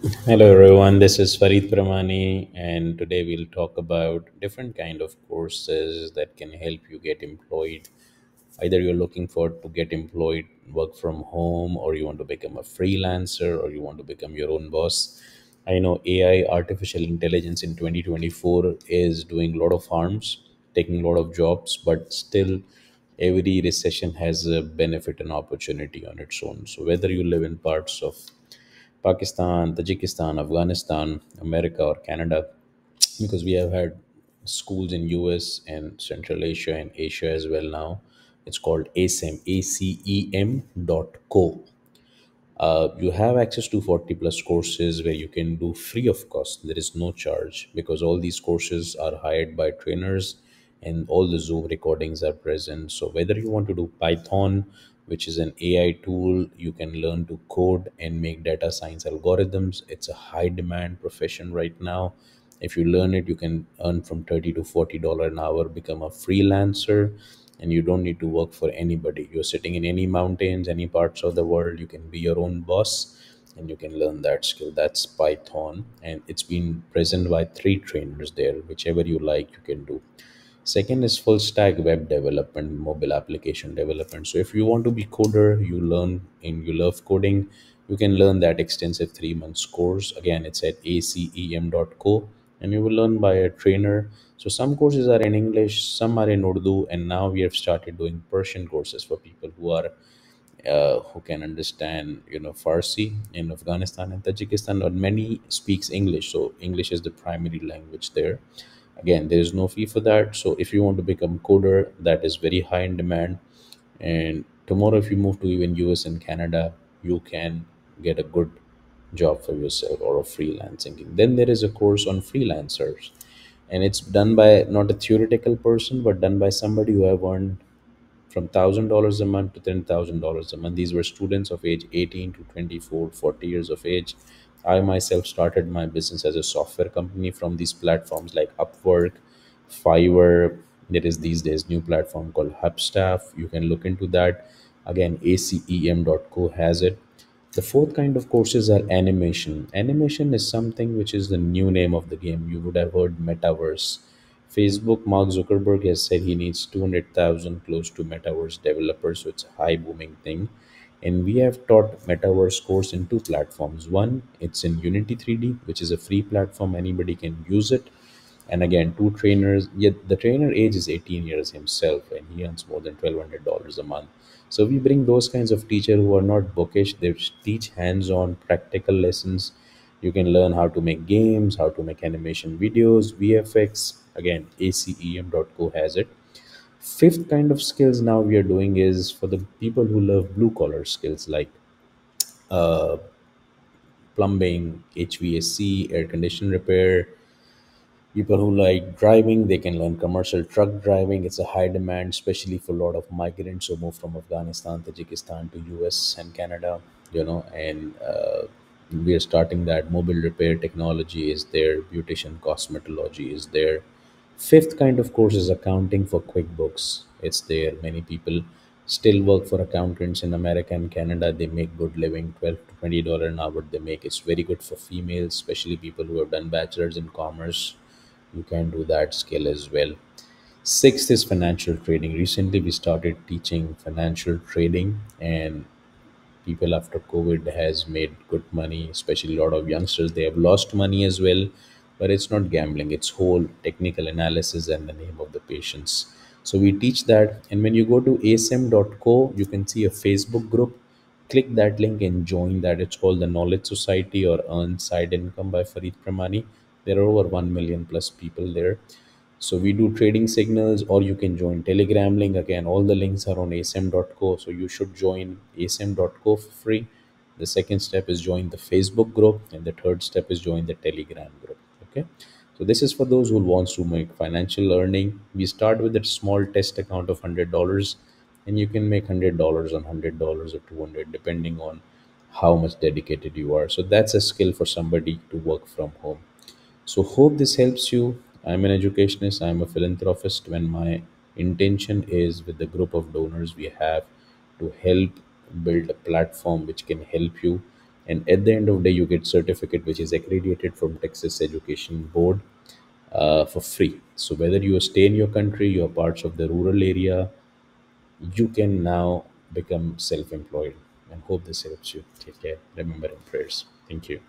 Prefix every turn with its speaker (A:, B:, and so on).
A: Hello everyone, this is Farid Premani and today we'll talk about different kind of courses that can help you get employed. Either you're looking for to get employed, work from home, or you want to become a freelancer or you want to become your own boss. I know AI, artificial intelligence in 2024 is doing a lot of harms, taking a lot of jobs, but still every recession has a benefit and opportunity on its own. So whether you live in parts of Pakistan, Tajikistan, Afghanistan, America, or Canada, because we have had schools in US and Central Asia and Asia as well now. It's called ACEM, A-C-E-M dot co. Uh, you have access to 40 plus courses where you can do free of cost. There is no charge because all these courses are hired by trainers and all the Zoom recordings are present. So, whether you want to do Python, which is an AI tool, you can learn to code and make data science algorithms. It's a high demand profession right now. If you learn it, you can earn from 30 to 40 dollar an hour, become a freelancer and you don't need to work for anybody. You're sitting in any mountains any parts of the world. You can be your own boss and you can learn that skill. That's python and it's been present by three trainers there. Whichever you like you can do second is full stack web development mobile application development. So if you want to be coder you learn and you love coding you can learn that extensive three months course. Again it's at acem.co and you will learn by a trainer. So some courses are in english some are in urdu and now we have started doing persian courses for people who are uh, who can understand you know farsi in afghanistan and tajikistan. Not many speaks english so english is the primary language there again there is no fee for that so if you want to become coder that is very high in demand and tomorrow if you move to even us and canada you can get a good job for yourself or a freelancing then there is a course on freelancers and it's done by not a theoretical person but done by somebody who have earned from thousand dollars a month to ten thousand dollars a month. These were students of age 18 to 24, 40 years of age. I myself started my business as a software company from these platforms like Upwork, Fiverr. There is these days new platform called Hubstaff. You can look into that. Again, acem.co has it. The fourth kind of courses are animation. Animation is something which is the new name of the game. You would have heard metaverse. Facebook, Mark Zuckerberg has said he needs 200,000 close to metaverse developers, so it's a high booming thing. And we have taught metaverse course in two platforms. One, it's in Unity 3D, which is a free platform, anybody can use it. And again, two trainers, yet the trainer age is 18 years himself, and he earns more than $1,200 a month. So we bring those kinds of teacher who are not bookish, they teach hands-on practical lessons you can learn how to make games how to make animation videos vfx again acem.co has it fifth kind of skills now we are doing is for the people who love blue collar skills like uh, plumbing hvac air condition repair. People who like driving they can learn commercial truck driving. It's a high demand especially for a lot of migrants who move from afghanistan tajikistan to us and canada you know and uh, we are starting that mobile repair technology is there beautician cosmetology is there fifth kind of course is accounting for quickbooks. It's there. Many people still work for accountants in america and canada. They make good living. 12 to 20 dollar an hour they make it's very good for females especially people who have done bachelors in commerce. You can do that skill as well. Sixth is financial trading. Recently we started teaching financial trading and people after covid has made good money especially a lot of youngsters they have lost money as well but it's not gambling. It's whole technical analysis and the name of the patience. So we teach that and when you go to acem.co you can see a facebook group. Click that link and join that. It's called the knowledge society or earn side income by farid premani. There are over 1 million plus people there. So we do trading signals or you can join telegram link. Again all the links are on acem.co so you should join acem.co for free. The second step is join the facebook group and the third step is join the telegram group okay. So this is for those who wants to make financial earning. We start with a small test account of $100 and you can make $100 on $100 or 200 depending on how much dedicated you are. So that's a skill for somebody to work from home. So hope this helps you. I'm an educationist, I'm a philanthropist. When my intention is with the group of donors we have to help build a platform which can help you and at the end of the day you get certificate which is accredited from texas education board uh, for free. So whether you stay in your country you're parts of the rural area you can now become self-employed. And hope this helps you. Take care. Remember in prayers. Thank you